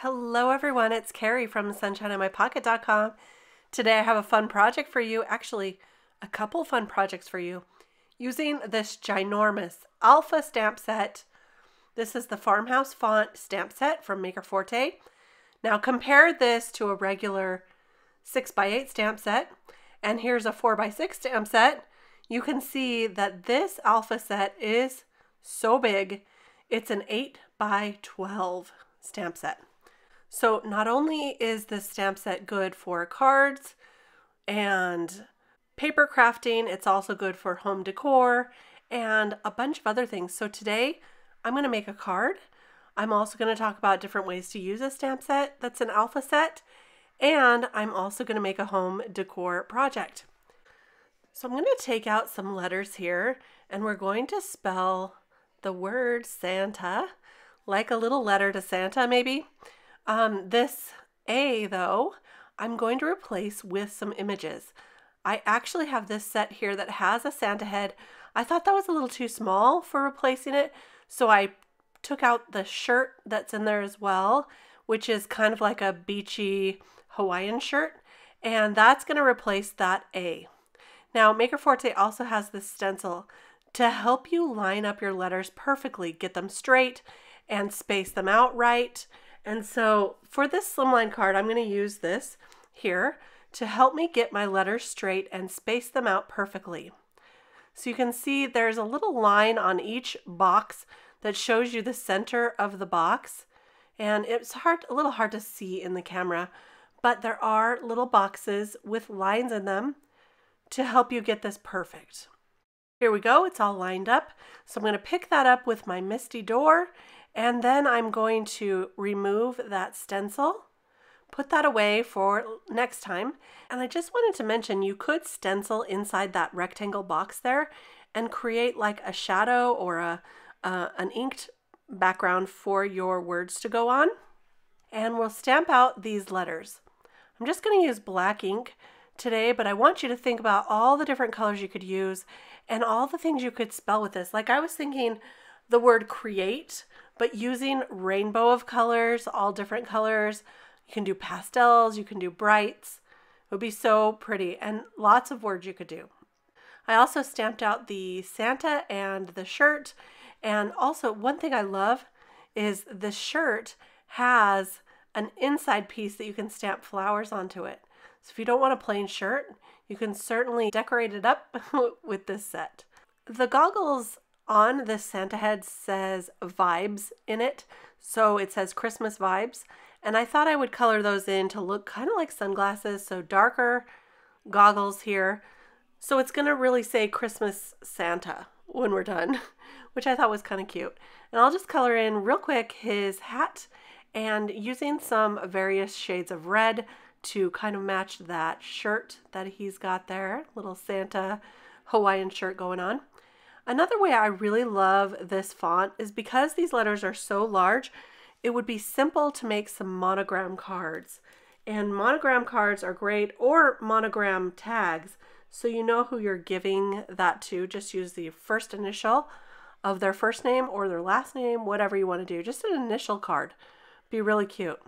Hello everyone, it's Kari from sunshineinmypocket.com. Today I have a fun project for you, actually a couple fun projects for you. Using this ginormous alpha stamp set. This is the farmhouse font stamp set from Maker Forte. Now compare this to a regular 6x8 stamp set and here's a 4x6 stamp set. You can see that this alpha set is so big. It's an 8 by 12 stamp set. So not only is this stamp set good for cards and paper crafting, it's also good for home decor and a bunch of other things. So today I'm going to make a card. I'm also going to talk about different ways to use a stamp set that's an alpha set. And I'm also going to make a home decor project. So I'm going to take out some letters here and we're going to spell the word Santa like a little letter to Santa maybe. Um, this A, though, I'm going to replace with some images. I actually have this set here that has a Santa head. I thought that was a little too small for replacing it, so I took out the shirt that's in there as well, which is kind of like a beachy Hawaiian shirt, and that's going to replace that A. Now, Maker Forte also has this stencil to help you line up your letters perfectly, get them straight, and space them out right. And so for this slimline card, I'm going to use this here to help me get my letters straight and space them out perfectly. So you can see there's a little line on each box that shows you the center of the box. And it's hard, a little hard to see in the camera, but there are little boxes with lines in them to help you get this perfect. Here we go, it's all lined up. So I'm going to pick that up with my MISTI door and then I'm going to remove that stencil, put that away for next time. And I just wanted to mention you could stencil inside that rectangle box there and create like a shadow or a uh, an inked background for your words to go on. And we'll stamp out these letters. I'm just going to use black ink today, but I want you to think about all the different colors you could use and all the things you could spell with this. Like I was thinking the word create but using rainbow of colors, all different colors. You can do pastels, you can do brights. It would be so pretty and lots of words you could do. I also stamped out the Santa and the shirt. And also one thing I love is the shirt has an inside piece that you can stamp flowers onto it. So if you don't want a plain shirt, you can certainly decorate it up with this set. The goggles on the Santa head says vibes in it. So it says Christmas vibes. And I thought I would color those in to look kind of like sunglasses. So darker goggles here. So it's going to really say Christmas Santa when we're done, which I thought was kind of cute. And I'll just color in real quick his hat and using some various shades of red to kind of match that shirt that he's got there, little Santa Hawaiian shirt going on. Another way I really love this font is because these letters are so large, it would be simple to make some monogram cards. And monogram cards are great, or monogram tags, so you know who you're giving that to. Just use the first initial of their first name or their last name, whatever you want to do. Just an initial card. Be really cute.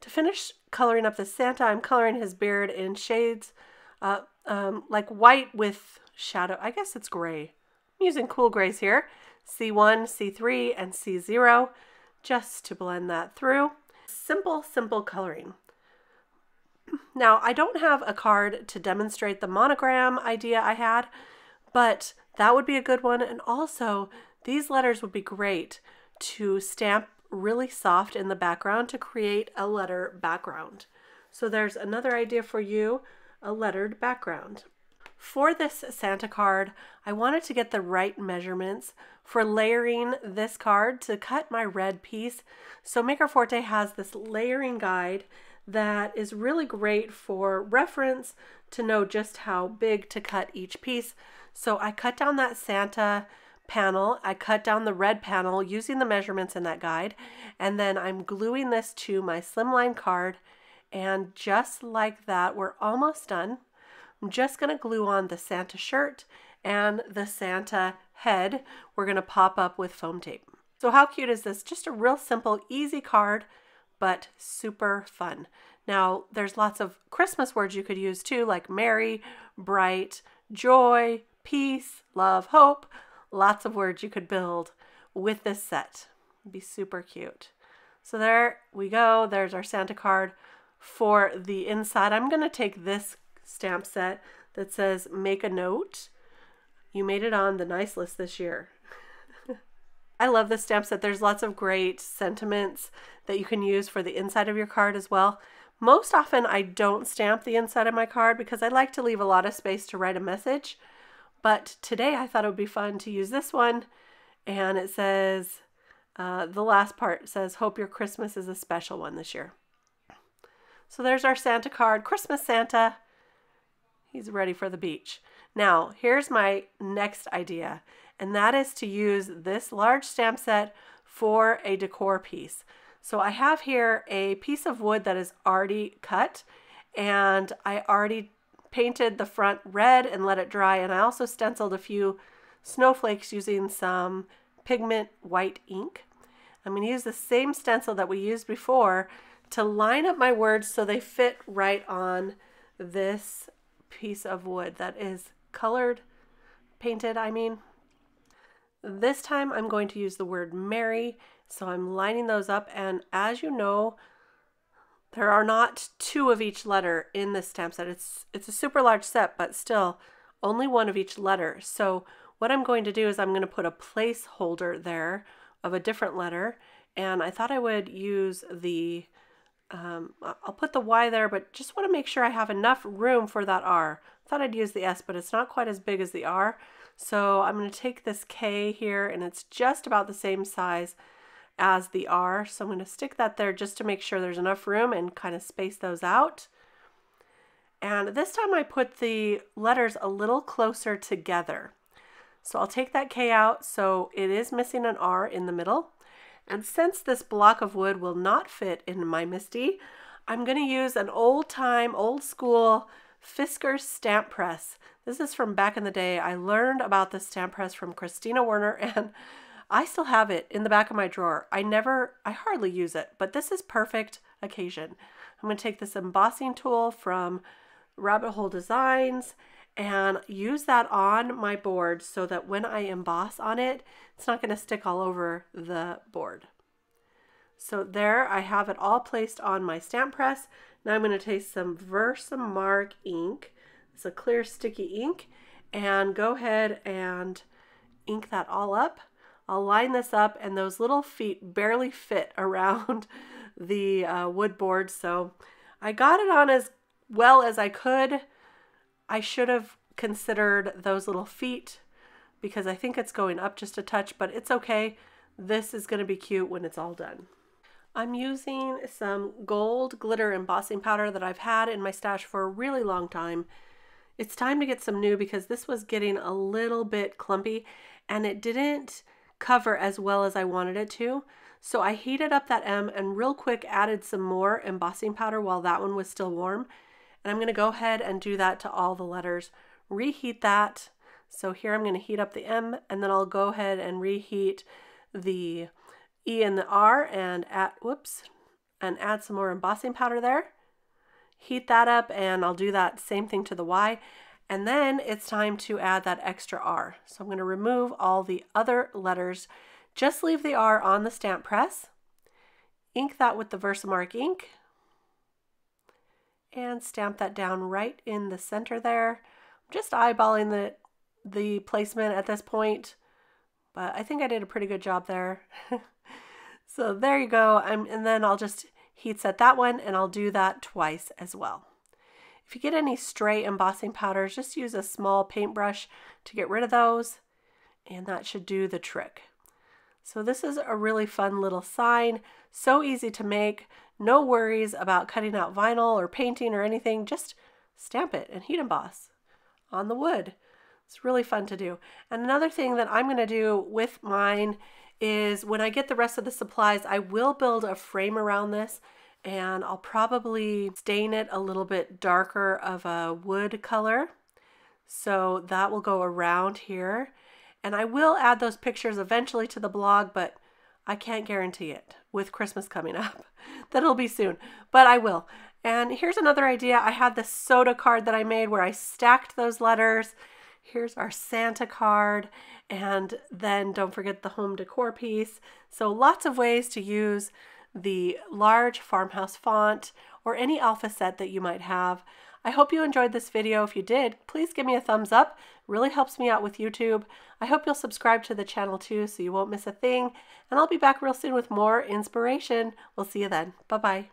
To finish coloring up the Santa, I'm coloring his beard in shades uh, um, like white with shadow. I guess it's gray using cool grays here, C1, C3, and C0, just to blend that through. Simple, simple coloring. Now, I don't have a card to demonstrate the monogram idea I had, but that would be a good one. And also, these letters would be great to stamp really soft in the background to create a letter background. So there's another idea for you, a lettered background. For this Santa card, I wanted to get the right measurements for layering this card to cut my red piece. So Maker Forte has this layering guide that is really great for reference to know just how big to cut each piece. So I cut down that Santa panel, I cut down the red panel using the measurements in that guide, and then I'm gluing this to my slimline card. And just like that, we're almost done. I'm just going to glue on the Santa shirt and the Santa head we're going to pop up with foam tape. So how cute is this? Just a real simple, easy card, but super fun. Now, there's lots of Christmas words you could use too, like merry, bright, joy, peace, love, hope. Lots of words you could build with this set. It'd be super cute. So there we go. There's our Santa card for the inside. I'm going to take this stamp set that says make a note. You made it on the nice list this year. I love this stamp set. There's lots of great sentiments that you can use for the inside of your card as well. Most often I don't stamp the inside of my card because I like to leave a lot of space to write a message. But today I thought it would be fun to use this one. And it says, uh, the last part says, Hope your Christmas is a special one this year. So there's our Santa card, Christmas Santa. He's ready for the beach. Now, here's my next idea, and that is to use this large stamp set for a decor piece. So I have here a piece of wood that is already cut, and I already painted the front red and let it dry, and I also stenciled a few snowflakes using some pigment white ink. I'm going to use the same stencil that we used before to line up my words so they fit right on this piece of wood that is colored, painted, I mean. This time I'm going to use the word merry, so I'm lining those up, and as you know, there are not two of each letter in this stamp set. It's, it's a super large set, but still only one of each letter. So what I'm going to do is I'm going to put a placeholder there of a different letter, and I thought I would use the um, I'll put the Y there, but just want to make sure I have enough room for that R. Thought I'd use the S, but it's not quite as big as the R. So I'm going to take this K here, and it's just about the same size as the R. So I'm going to stick that there just to make sure there's enough room and kind of space those out. And this time I put the letters a little closer together. So I'll take that K out so it is missing an R in the middle. And since this block of wood will not fit in my MISTI, I'm going to use an old time, old school Fiskars stamp press. This is from back in the day. I learned about this stamp press from Kristina Werner and I still have it in the back of my drawer. I never, I hardly use it, but this is perfect occasion. I'm going to take this embossing tool from Rabbit Hole Designs and use that on my board so that when I emboss on it, it's not going to stick all over the board. So there I have it all placed on my stamp press. Now I'm going to take some Versamark ink. It's a clear sticky ink and go ahead and ink that all up. I'll line this up and those little feet barely fit around the uh, wood board. So I got it on as well as I could. I should have considered those little feet because I think it's going up just a touch, but it's okay. This is going to be cute when it's all done. I'm using some gold glitter embossing powder that I've had in my stash for a really long time. It's time to get some new because this was getting a little bit clumpy and it didn't cover as well as I wanted it to. So I heated up that M and real quick added some more embossing powder while that one was still warm and I'm going to go ahead and do that to all the letters. Reheat that. So here I'm going to heat up the M and then I'll go ahead and reheat the E and the R and add, whoops, and add some more embossing powder there. Heat that up and I'll do that same thing to the Y. And then it's time to add that extra R. So I'm going to remove all the other letters. Just leave the R on the stamp press. Ink that with the Versamark ink and stamp that down right in the center there. I'm just eyeballing the, the placement at this point, but I think I did a pretty good job there. so there you go. I'm, and then I'll just heat set that one and I'll do that twice as well. If you get any stray embossing powders, just use a small paintbrush to get rid of those and that should do the trick. So this is a really fun little sign, so easy to make. No worries about cutting out vinyl or painting or anything. Just stamp it and heat emboss on the wood. It's really fun to do. And another thing that I'm going to do with mine is when I get the rest of the supplies, I will build a frame around this and I'll probably stain it a little bit darker of a wood color. So that will go around here. And I will add those pictures eventually to the blog, but I can't guarantee it with Christmas coming up. That'll be soon, but I will. And here's another idea. I had this soda card that I made where I stacked those letters. Here's our Santa card. And then don't forget the home decor piece. So lots of ways to use the large farmhouse font or any alpha set that you might have. I hope you enjoyed this video. If you did, please give me a thumbs up. It really helps me out with YouTube. I hope you'll subscribe to the channel too so you won't miss a thing. And I'll be back real soon with more inspiration. We'll see you then. Bye-bye.